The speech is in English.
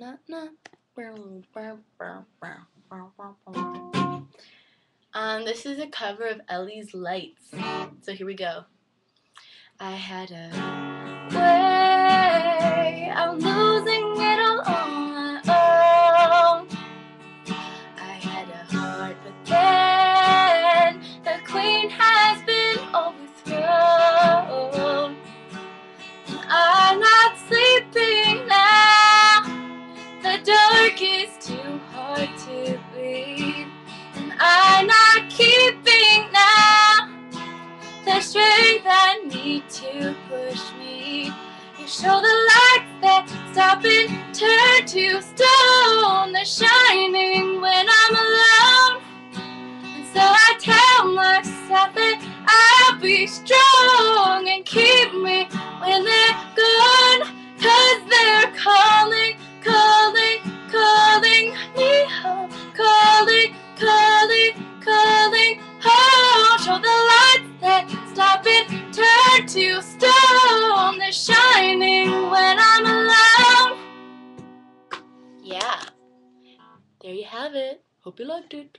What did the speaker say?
na na. Um, this is a cover of Ellie's Lights. So here we go. I had a need to push me. You show the lights that stop and turn to stone. They're shining when I'm alone. And so I tell myself shining when I'm alone. Yeah. There you have it. Hope you liked it.